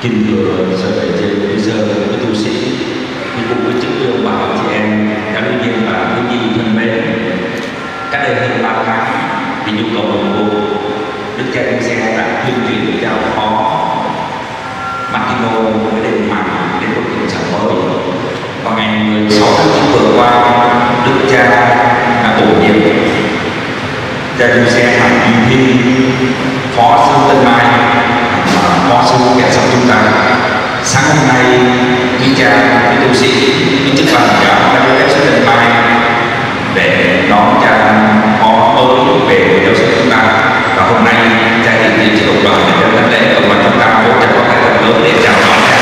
kinh vừa sở đại diện bây giờ với tu sĩ. Thì cùng với chức yêu bảo chị em các nhân viên và thiếu nhi thân mến, cách đây hơn ba tháng thì nhu cầu đồng bộ đức cha đi xe đã tuyên truyền giao phó Martino với đền màn đến một kiểm trạng mới. Vào ngày 16 tháng 9 vừa qua, đức cha đã bổ nhiệm cha đi xe hạng duy thi, phó sư tân mai phó sư kẻ sắp chúng ta sáng hôm nay quý cha quý tu sĩ quý chức bằng đã các kẻ xuất hiện mai để đón cha phó ơn về giáo sư chúng ta và hôm nay cha hiện diện chỉ cộng đoàn để cho thánh lễ cộng đoàn chúng ta hỗ trợ có thể thật lớn để chào đón cha.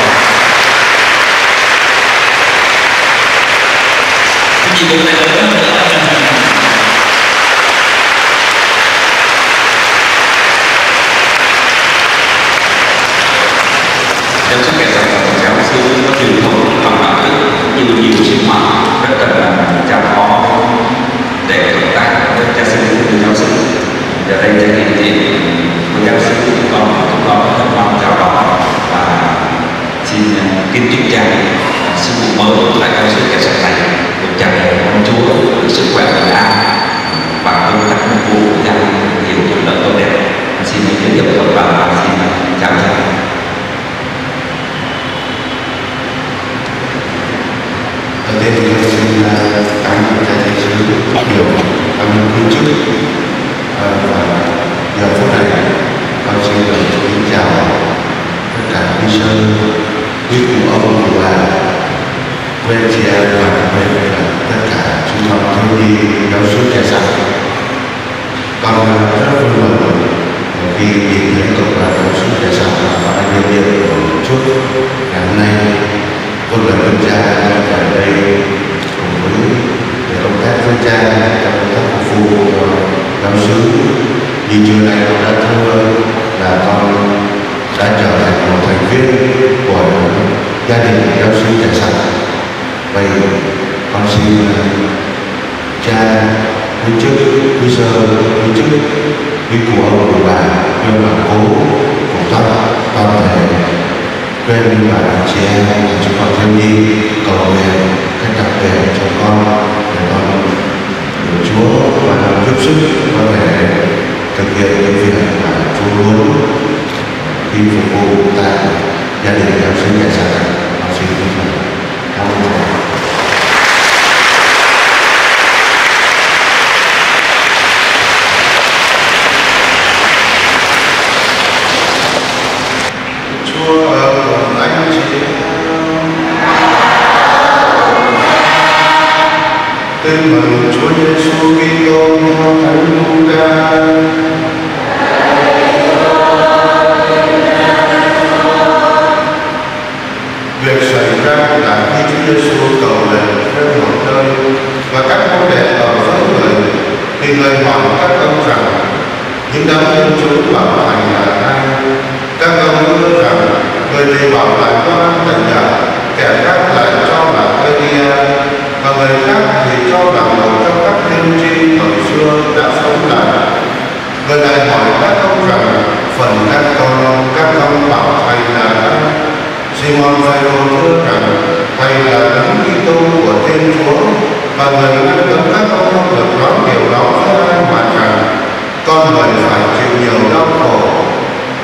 Cái gì cũng này lớn nữa giáo sư kẻ giáo giáo sư có truyền thống bằng đạo đức nhiều nhiều sinh hoạt rất cần là chào phó để hợp tác với cha sư với giáo sư giờ đây cha hiện diện với giáo sư cũng có cũng có thân mong chào đón và xin kính chúc cha sư phụ mới tại giáo sự cảnh sạch này. Được chào mẹ con chúa, được sức khỏe bình an. Và công tác công vụ gia đình nhiều thuận lợi tốt đẹp. Xin giới thiệu cộng đoàn và xin chào cha ở đây thì tôi xin cảm ơn thầy sư. Nhiều cảm ơn ờ, và giờ phút này, con xin được kính chào tất cả quý sư. Quý cụ ông cụ bên chị em và đặc biệt là tất cả chúng con thiếu nhi giáo suốt trẻ sạch con rất vui mừng khi nhìn thấy cộng đoàn giáo suốt trẻ sạch và các anh nhân viên của chúc ngày hôm nay. Con là con cha ở đây cùng với để công tác với cha trong công tác phục vụ cho giáo sứ như trưa nay con đã thưa là con đã trở thành một thành viên của gia đình giáo sứ trẻ sạch vậy con xin ờ, cha bây giờ quý sơ quý chức quý cụ ông cụ bà quý bà cố của tất toàn thể quên bà, chị em chúng con thiếu nhi cầu nguyện cách đặc biệt cho con được Chúa và làm giúp sức có thể thực hiện những việc mà Chúa muốn khi phục vụ tại gia đình giáo sư nhà sản con xin kính mời cảm ơn Chúa. Chúa ở cùng anh chị em. Tin mừng Chúa Giêsu Kitô theo Thánh Luca. Việc xảy ra là khi Chúa Giêsu cầu nguyện trên một nơi và các môn đệ ở với người, thì người hỏi các ông rằng, những đấng thiên chúa bảo thành là ai các ông hứa rằng, người này bảo là Gioan Tẩy Giả thì cho là một trong các tiên tri thời xưa đã sống lại. Người lại hỏi các ông rằng, phần các con các ông bảo thầy là Simon Phêrô thưa rằng, thầy là đấng Kitô của Thiên Chúa, và người ngăn cấm các ông không được nói điều đó với ai mà rằng con người phải chịu nhiều đau khổ,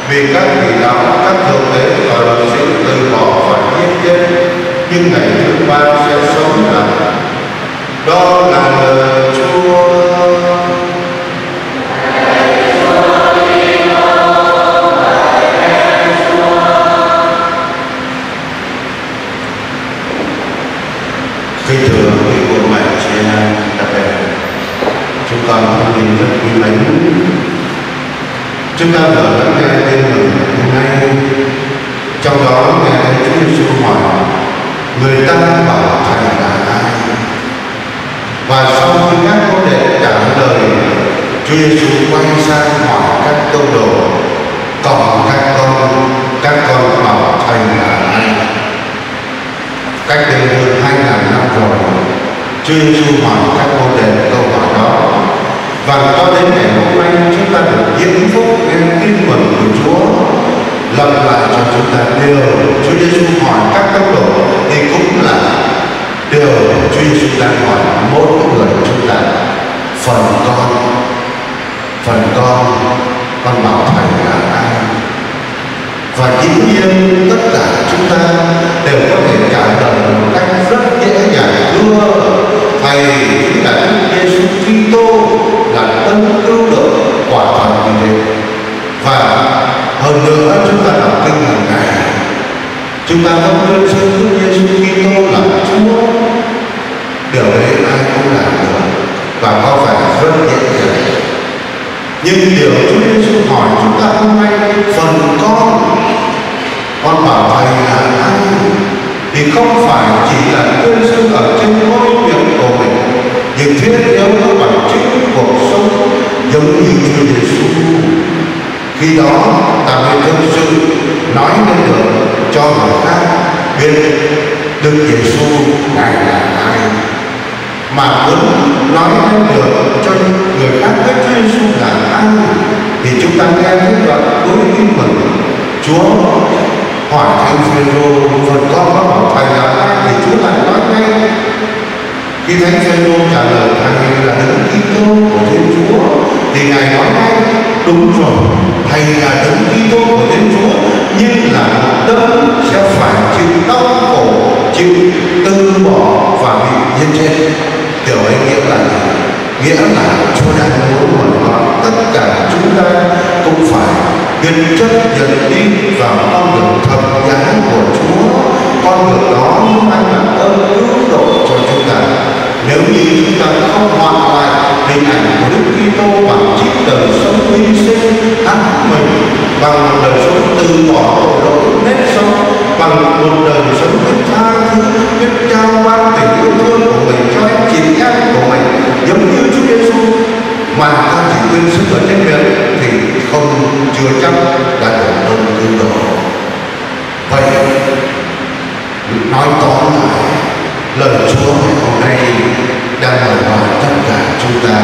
vì các vị đạo, các thượng đế và luật sĩ từ bỏ phải giết chết. Nhưng ngày chúng ta vừa lắng nghe tin mừng hôm nay, trong đó nghe thấy Chúa Giêsu hỏi người ta bảo thầy là ai và sau khi các môn đệ trả lời Chúa Giêsu quay sang hỏi các câu đồ còn các con các con bảo thầy là ai cách đây hơn hai ngàn năm rồi Chúa Giêsu hỏi các môn đệ câu hỏi đó và cho đến ngày hôm nay chúng ta được nhiễm phúc nghe tin mừng của Chúa lập lại cho chúng ta đều Chúa Giêsu hỏi các tốc độ thì cũng là điều Chúa chúng ta hỏi mỗi người chúng ta phần con phần con con bảo thầy là ai? Và dĩ nhiên tất cả chúng ta đều có thể trả lời một cách rất dễ dàng. Thưa thầy chính là Đức Giêsu Kitô là tân cứu độ quả thật như thế. Và hơn nữa, chúng ta đã chúng ta không luôn xưng Đức Giêsu Kitô là Chúa. Điều đấy ai cũng làm được và có phải rất dễ dàng nhưng điều Chúa Giêsu hỏi chúng ta hôm nay, phần biết Đức Giêsu ngài là ai? Mà muốn nói lên được cho người khác biết Chúa Giêsu là ai, thì chúng ta nghe cái đoạn cuối tin mừng. Chúa hỏi thánh Phêrô phần con có bảo thầy là ai? Thì Chúa lại nói ngay. Khi thánh Phêrô trả lời, thầy là đấng Kitô của Thiên Chúa, thì ngài nói ngay, đúng rồi, thầy là đấng Kitô của Thiên Chúa, nhưng là nghĩa là Chúa đang muốn mời gọi tất cả chúng ta cũng phải biết chấp nhận đi vào con đường thập giá của Chúa. Con đường đó mang lại ơn cứu độ cho chúng ta. Nếu như chúng ta không hoàn lại hình ảnh của Đức Kitô bằng chính đời sống hy sinh ăn mình, bằng một đời sống từ bỏ tội lỗi nếp sống, bằng một đời nói tóm lại, lời Chúa ngày hôm nay đang mời gọi tất cả chúng ta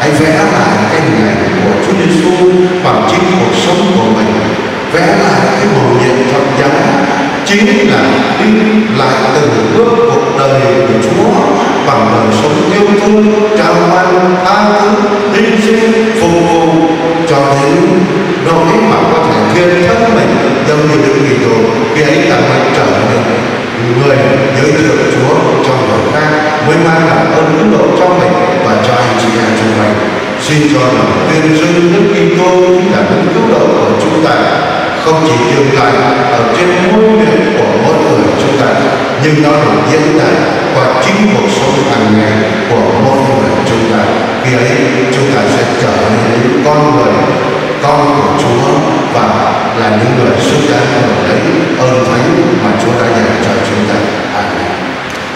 hãy vẽ lại cái hình ảnh của Chúa Giêsu bằng chính cuộc sống của mình. Vẽ lại cái màu nhiệm thật giá chính là đi lại người được Chúa trong người khác mới mang lại ơn cứu độ cho mình và cho anh chị em chúng mình. Xin cho lòng tuyên dương Đức Kitô là Đức cứu độ của chúng ta. Không chỉ dừng lại ở trên môi miệng của mỗi người chúng ta, nhưng nó được diễn đạt qua chính cuộc sống hàng ngày của mỗi người chúng ta. Khi ấy, chúng ta sẽ trở nên con người, con của Chúa và là những người xứng đáng hưởng lấy ơn thánh mà Chúa đã dành